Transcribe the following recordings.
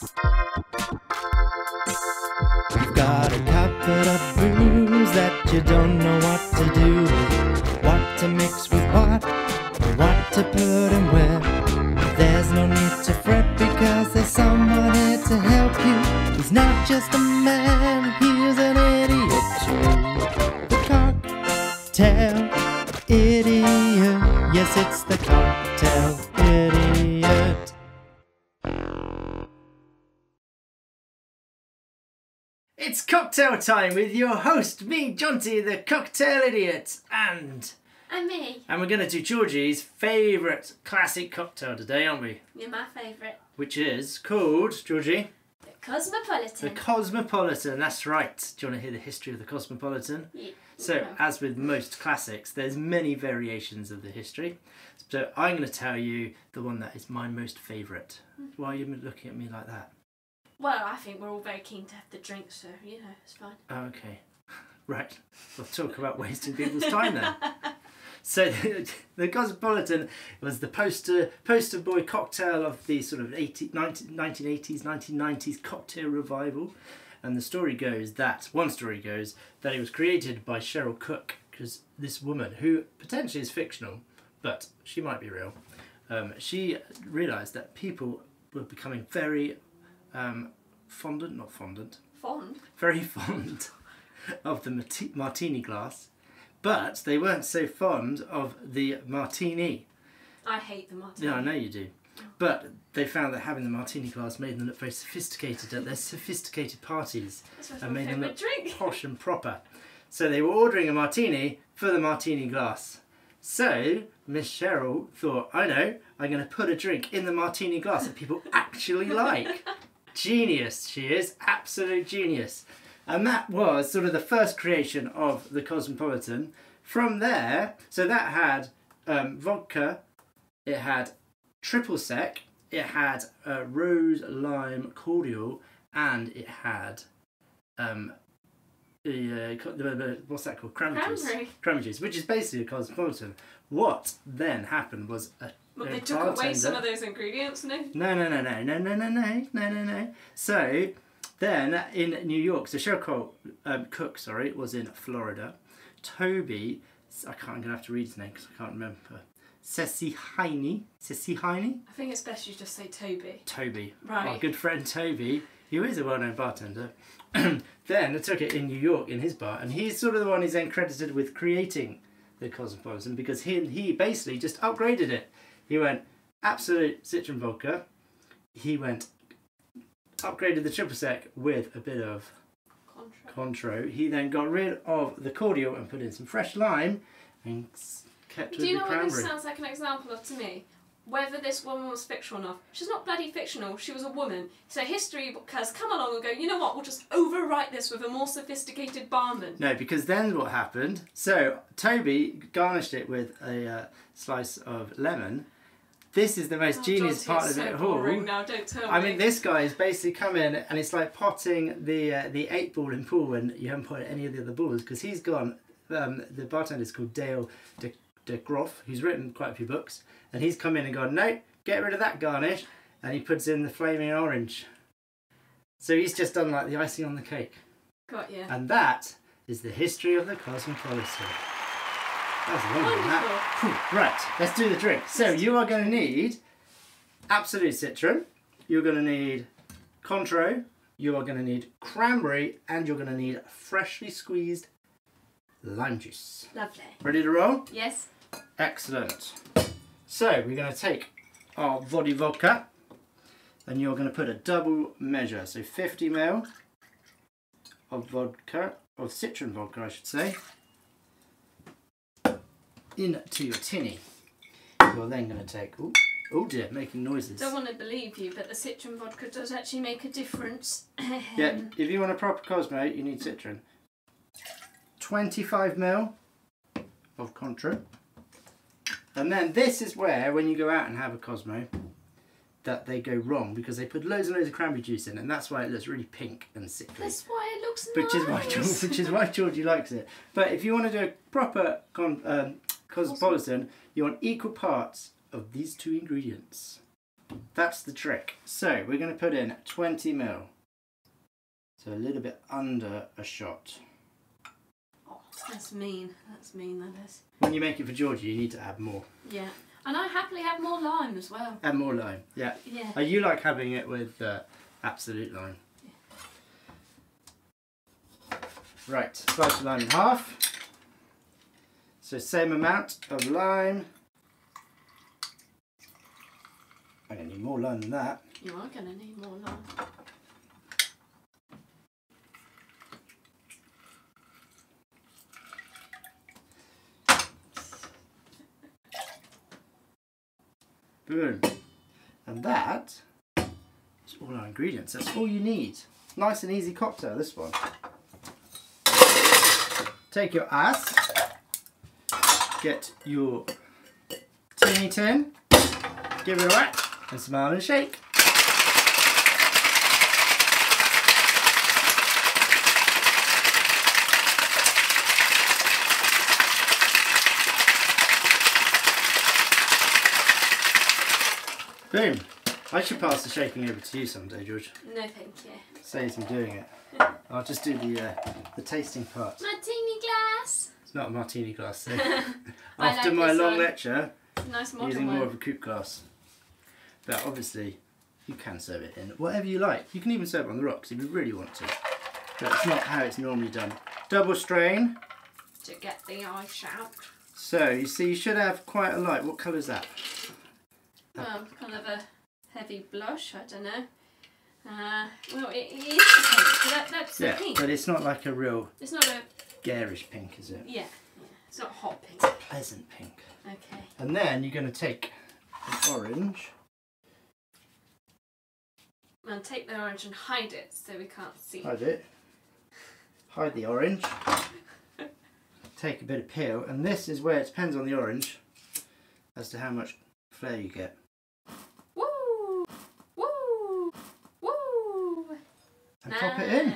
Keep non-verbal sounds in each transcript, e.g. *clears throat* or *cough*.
You've got a cupboard of brews that you don't know what to do. What to mix with what, what to put in where. There's no need to fret because there's someone here to help you. He's not just a man, he's an idiot too. The cocktail idiot. Yes, it's the cocktail It's cocktail time with your host, me, Jonty, the cocktail idiot, and And me. and we're gonna do Georgie's favourite classic cocktail today, aren't we? You're my favourite. Which is called Georgie The Cosmopolitan. the Cosmopolitan. That's right. Do you want to hear the history of the Cosmopolitan? Ye- So, yeah. as with most classics, there's many variations of the history. So, I'm going to tell you the one that is my most favourite. Hmm. Why are you looking at me like that? Well, I think we're all very keen to have the drink, so you know, it's fine. Oh, okay. *laughs* Right. We'll talk about wasting people's time then. *laughs* So *laughs* the Cosmopolitan was the poster poster boy cocktail of the sort of 80, 19, 1980s, 1990s cocktail revival. And the story goes that, one story goes, that it was created by Cheryl Cook, because this woman, who potentially is fictional, but she might be real, um, she realised that people were becoming very um, fondant, not fondant, Fond. very *laughs* fond of the marti- martini glass, but they weren't so fond of the martini. I hate the martini. Yeah, I know you do. But they found that having the martini glass made them look very sophisticated at their sophisticated parties and made them look drink. *laughs* posh and proper. So they were ordering a martini for the martini glass. So Miss Cheryl thought, I know, I'm going to put a drink in the martini glass that people *laughs* actually like. Genius, she is. Absolute genius. And that was sort of the first creation of the Cosmopolitan. From there, so that had um, vodka, it had triple sec, it had uh, rose lime cordial, and it had um, the, uh, the, what's that called? Juice. Cranberry. Juice, which is basically a cosmopolitan. What then happened was a, a they took away some of those ingredients, no? no, no, no, no, no, no, no, no, no, no, no. So then in New York, so Cheryl Cole, um, Cook, sorry, was in Florida. Toby, I can't, I'm gonna have to read his name because I can't remember. Ceci Heine, Ceci Heine, I think it's best you just say Toby. Toby, Right. our good friend Toby, who is a well-known bartender. *clears throat* then I took it in New York in his bar, and he's sort of the one who's then credited with creating the Cosmopolitan because he he basically just upgraded it. He went Absolut citron vodka. He went upgraded the triple sec with a bit of Cointreau. Cointreau. He then got rid of the cordial and put in some fresh lime and kept Do with you know what this cranberry. sounds like an example of to me? Whether this woman was fictional enough. She's not bloody fictional, she was a woman. So history has come along and go, you know what, we'll just overwrite this with a more sophisticated barman. No, because then what happened? So Toby garnished it with a uh, slice of lemon. This is the most Oh, genius part of so it all. now, don't tell I me. mean, this guy has basically come in and it's like potting the uh, the eight ball in pool when you haven't put any of the other balls because he's gone. Um, the bartender is called Dale de, DeGroff, who's written quite a few books, and he's come in and gone, no, get rid of that garnish, and he puts in the flaming orange. So he's just done like the icing on the cake. Got you. And that is the history of the Cosmopolitan. That's was a long one, that. Right, let's do the drink. So you are going to need Absolut citron. You're going to need Cointreau. You are going to need cranberry, and you're going to need freshly squeezed lime juice. Lovely. Ready to roll? Yes. Excellent. So we're going to take our Vodi vodka, and you're going to put a double measure, so 50 ml of vodka, of citron vodka, I should say, into your tinny. You're then going to take. Oh, oh dear, making noises. Don't want to believe you, but the citron vodka does actually make a difference. Yeah, *laughs* if you want a proper Cosmo, you need citron. 25 ml of Cointreau. And then this is where, when you go out and have a Cosmo, that they go wrong because they put loads and loads of cranberry juice in, and that's why it looks really pink and sickly. That's why it looks Which is why. George, *laughs* which is why Georgie likes it. But if you want to do a proper con, um, cosmopolitan, you want equal parts of these two ingredients. That's the trick. So we're going to put in 20 mil. So a little bit under a shot. That's mean. That's mean, that is. When you make it for Georgia, you need to add more. Yeah. And I happily have more lime as well. Add more lime. Yeah. Yeah. Uh, you like having it with uh, Absolut lime. Right, slice the lime in half. So same amount of lime. I'm gonna need more lime than that. You are going to need more lime. Boom. And that is all our ingredients. That's all you need. Nice and easy cocktail, this one. Take your ass, get your tinny tin, give it a whack, and smile and shake. Boom. I should pass the shaking over to you someday, George. No, thank you. Saves me doing it. *laughs* I'll just do the uh, the tasting part. Martini glass. It's not a martini glass. So. *laughs* *laughs* After like my long one. lecture, Nice using one. more of a coupe glass. But obviously, you can serve it in whatever you like. You can even serve it on the rocks if you really want to. But it's not how it's normally done. Double strain. To get the ice out. So you see, you should have quite a light. What colour is that? Well, kind of a heavy blush, I don't know. Uh, well, it, is pink, so that, that's the Yeah, pink. but it's not like a real It's not a, garish pink, is it? yeah, yeah, it's not hot pink. It's a pleasant pink. Okay. And then you're going to take an orange. And take the orange and hide it so we can't see. Hide it. Hide the orange. Take a bit of peel, and this is where it depends on the orange as to how much flare you get. And pop it in.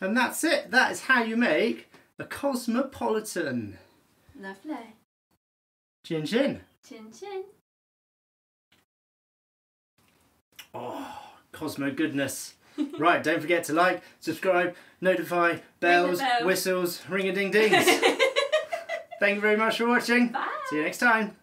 And that's it. That is how you make a cosmopolitan Lovely. chin chin. Chin chin. Oh, Cosmo goodness. *laughs* right, don't forget to like, subscribe, notify, bells, bell. whistles, ring a ding dings. *laughs* Thank you very much for watching. Bye. See you next time.